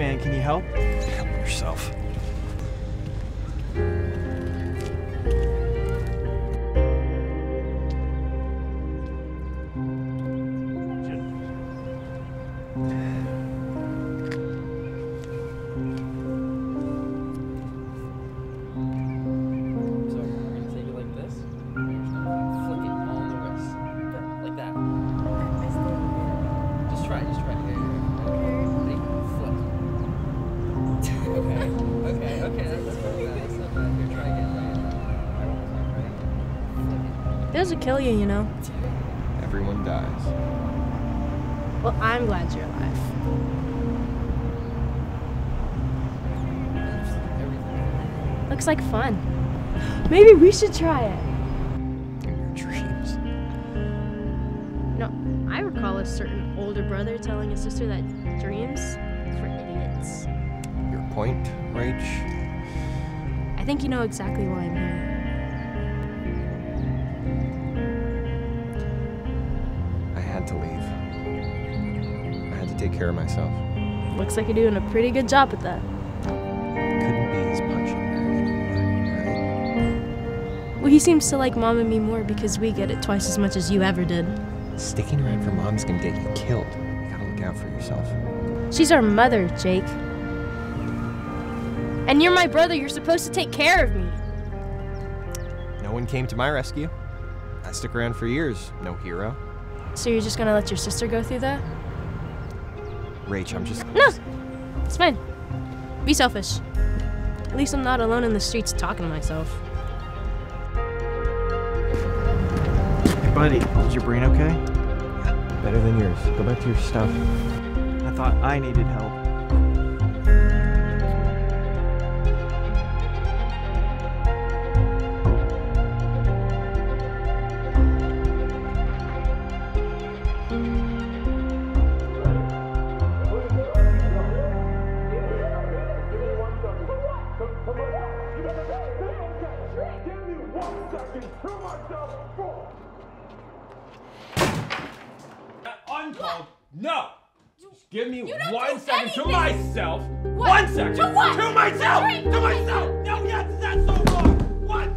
man. Can you help? Help yourself. Those would kill you, you know. Everyone dies. Well, I'm glad you're alive. it. Looks like fun. Maybe we should try it. In your dreams. No, I recall a certain older brother telling his sister that dreams for idiots. Your point, Rach? I think you know exactly why I'm here. To leave. I had to take care of myself. Looks like you're doing a pretty good job at that. Couldn't be his punching bag Well, he seems to like mom and me more because we get it twice as much as you ever did. Sticking around for mom's gonna get you killed. You gotta look out for yourself. She's our mother, Jake. And you're my brother. You're supposed to take care of me. No one came to my rescue. I stuck around for years. No hero. So you're just gonna let your sister go through that? Rach, I'm just. No! It's fine. Be selfish. At least I'm not alone in the streets talking to myself. Hey, buddy, is your brain okay? Better than yours. Go back to your stuff. I thought I needed help. Uncalled? No! Just give me one second do second to myself. What? One second. To what? To myself. Drink. To myself. No, yes, that's so wrong. One.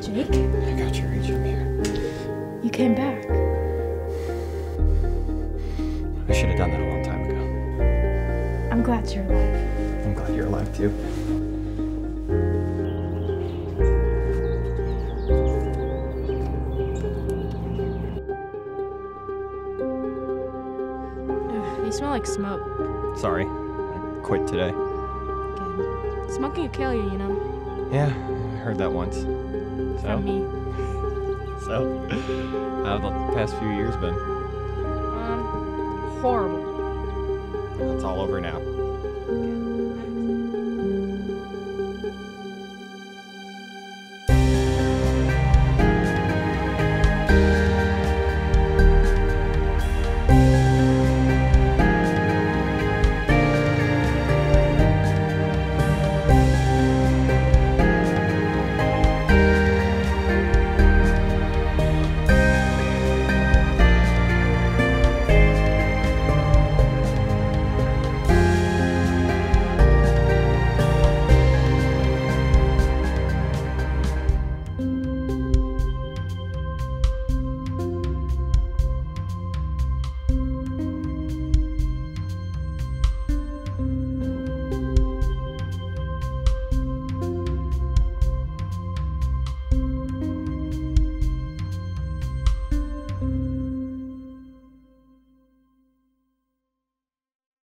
Jake, I got you, Rach. I'm here. you came back. I should have done that a long time ago. I'm glad you're alive. I'm you're alive too. Ugh, you smell like smoke. Sorry. I quit today. Good. Smoking will kill you, you know. Yeah, I heard that once. So? From me. So? How have the past few years been? Um, horrible. It's all over now.